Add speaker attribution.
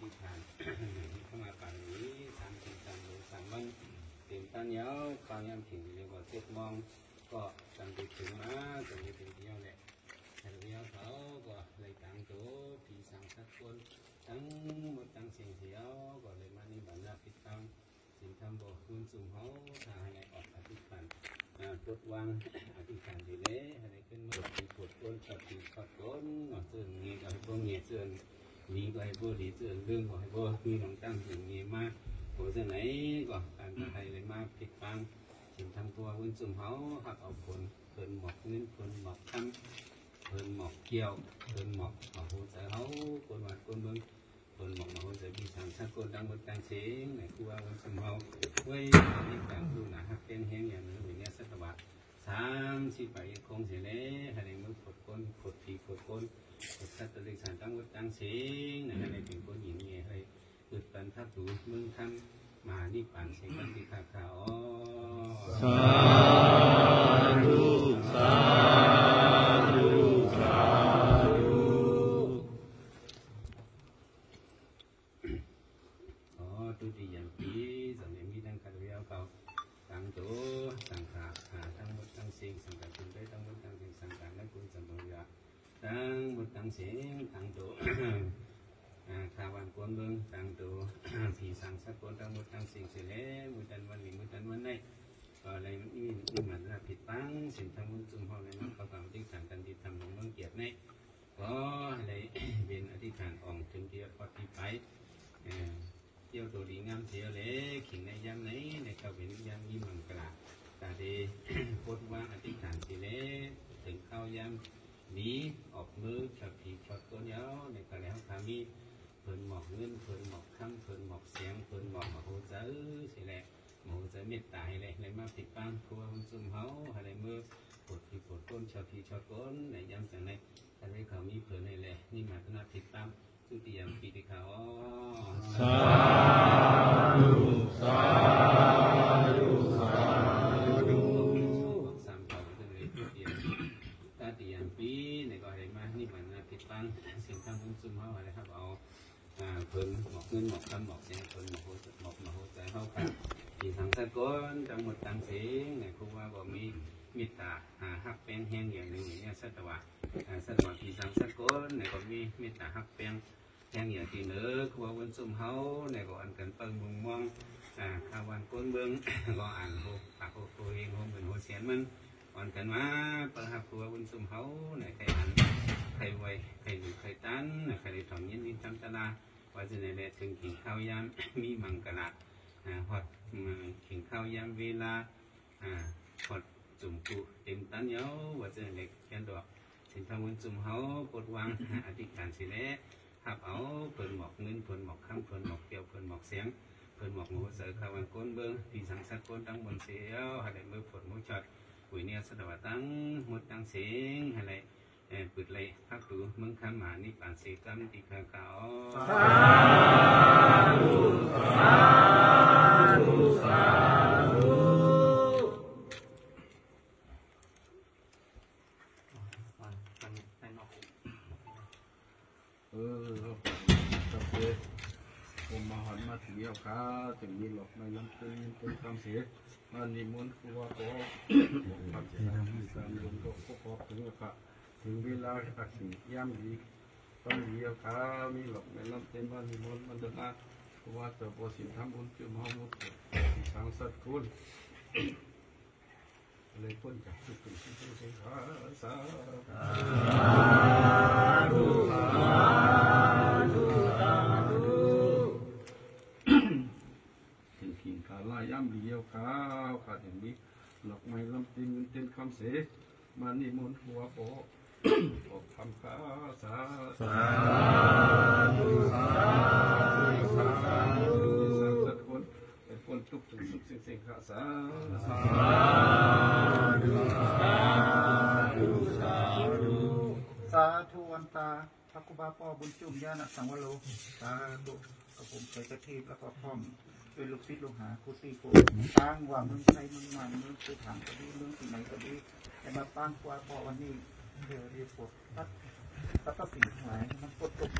Speaker 1: ธิษฐานเข้ามาป่านนี้สามสี่สามหรือสามวันเต็มตาเนียวกลางยามถึงเรียกว่าเจ็ดมองก็ตั้งไปถึงมาจนไปถึงเที่ยวแหละแต่เที่ยวเขาก็เลยตั้งโต๊ะผีสังสักคนทั้งหมดทั้งเสียงเสียวก็เลยมานิบัรับผิดตังสิ่งทำบอกคุณสุ่มเขาทางให้ออกอธิษฐานอ่ากดวางอธิษฐานดีเลยให้ขึ้นมาปีปวดก้นกับปีขอดก้นเนาะเสื่อมเงี้ยกับพวกเงี้ยเสื่อ lý của hai vô lý tưởng lương của hai vô như lòng tăng hình nghề ma của giờ này của การ ta hay lấy ma ผิดฟังสิ่งทำตัววุ่นสุ่มเฮาหักเอาผลเพิ่นหมอกเงินเพิ่นหมอกคำเพิ่นหมอกเกี่ยวเพิ่นหมอกมาโหใจเฮาคนหวัดคนเมืองเพิ่นหมอกมาโหใจพี่สามสักคนดังบนกลางเสียงในครูว่าวุ่นสุ่มเฮาเว้ยนี่กลางดูหนาหักเป็นแห้งอย่างนึงอย่างเงี้ยสักบาทสามสิบใบคงเสียแล้วให้ในมือขดก้น ขดผีขดก้นสัตว์ติสารตั้งวัดตั้งเสียงในในถึงคนหญิงเงี้ยให้เกิดปันทับถูมึงทำมานี่ปันเสียงกันที่ขาขาว
Speaker 2: สาธุสาธุสาธุ
Speaker 1: อ๋อตุติยันปีสำเนียงมีทั้งคาริยาเก่าตั้งตัวสังขาหาทั้งหมดทั้งเสียงสังกัดคุณได้ทั้งหมดทั้งเสียงสังกัดและคุณสัมบัญญาทั้ ตั้งเสียงทั้งตัวข้าวันกวนเมืองตังตัวผีสังสักคนทั้งหมดทั้งสิ่งเสียแล้วมือจันวันนี้มือจันวันไหนอะไรนนี่นี่มันละผิดตั้งสิ่งทั้งมุนจุ่มห้องในน้ำเขากำที่สั่งกันที่ทำของเมืองเกียรติในก็อะไรเป็นอธิษฐานอ่อกถึงที่พอที่ไปเที่ยวตัวดีงามเสียเลยขิงในยามไหนในเขาเป็นยามยิ้มมังกราตาดี โคตรว่างอธิษฐานเสียเลยถึงเข้ายามนี้ออกมือขับผีขับตัวยาวในกระแล้วขา มีเพิ่นหมอกเงินเพิ่นหมอกคำเพิ่นหมอกเสียงเพิ่นหมอกมาโหเจอสิแหละมาโหเจอเมตตาให้เลยเลยมาติดตามครัวของซุ่มเฮาอะไรเลยมือปวดที่ปวดก้นชอบที่ชาวก้นในยามสังในอะไรเขามีเพิ่นให้เลยนี่มาตนาติดตามสุติยามปีติเขา
Speaker 2: สา
Speaker 1: เพิ่นหมอกเงินหมอกคำหมอกเสียงเพิ่นหมอกโหหมอกมาโหใจเฮาครับที่ทางสากลจังหวัดต่างเสียงเนี่ยครูว่าบ่มีมิตรตาหาฮักแป้งแห้งอย่างหนึ่งอย่างเนี้ยสัตวะสัตวะที่ทางสากลเนี่ยก็มีมิตรตาฮักแป้งแห้งอย่างที่เนือครูว่าวันซุ่มเฮาเนี่ยก็อันกันเปิงมุงมองอ่าข้าวันก้นเบิ่งก็อ่านโหปากโหโหเองโหเหมือนโหเสียนมันอ่อนกันมาเปิงฮักครูว่าวันซุ่มเฮาเนี่ยใครอ่านใครไวใครดูใครตันใครได้ถอนยินดีจำตลา ว่าจะในแลถึงขิงข้าวยามมีมังกรอ่าฮอดขิงข้าวยามเวลาอ่าฮอดจุ่มกุเต็มตันเยาว่าจะในเลกแค่ดอกสินทางวันจุ่มเฮากดวางอธิษฐานสิแลหับเอาเพิ่นหมอกเงินเพิ่นหมอกคำเพิ่นหมอกเกี่ยวเพิ่นหมอกเสียงเพิ่นหมอกหมูเสือข้าวันก้นเบิ้งปีสังสักก้นตั้งบนเสียวให้ได้มือฝนมือจอดปุ๋ยเนี่ยสะดวกตั้งหมดตั้งเสียงให้ได้ ปิดเลยพักดูมึงคำหมานี่ป่านเสกรรมตีขาเขา
Speaker 2: สาธุสาธุสาธุ
Speaker 3: เออสัพเพผมมาหันมาถึงยาวขาถึงมีหลอกในน้ำเป็นเป็นคำเสียมานิมนต์ครูว่าขอคำเสียทำให้สามยนก็ขอถึงค่ะ ถึงเวลาอักษิย่ำดีตอนเดียวขามีหลอกในน้ำเต็มมานิมนมันเดินมาว่าจะบสิทำบุญจุมหามุตสังสัตคุณเลยพ้นจากทุกข์ที่เป็นขาสา
Speaker 2: ธุสาธุสาธุ
Speaker 3: ถึงขิงขาลาย่ำเดียวขาวขาดอย่างนี้หลอกไม้ลำตีนเงินเต้นคำเสมานิมนต์หัวโป อกคำขาสา
Speaker 2: สาธุสาธุสาธุ
Speaker 3: สังสัตคนเป็นคนทุกข์ถึงสุขสียงสียงขาสา
Speaker 2: สาธุสาธุสาธุ
Speaker 4: สาธุวันตาพระคุบาพ่อบุญจุ่มญาณสังวโลสาธุกับผมเคยกระทีแล้วก็พร้อมด้วยลูกศิษย์ลูกหาครูตีโกตั้งว่ามึงใครมึงมันมึงคือถามก็ดีมึงที่ไหนก็ดีแต่มาตั้งกว่าพ่อวันนี้ เดี๋ยวเรียกปวดตัดตัดตัดสิ่งทั้งหลายมันปวดตก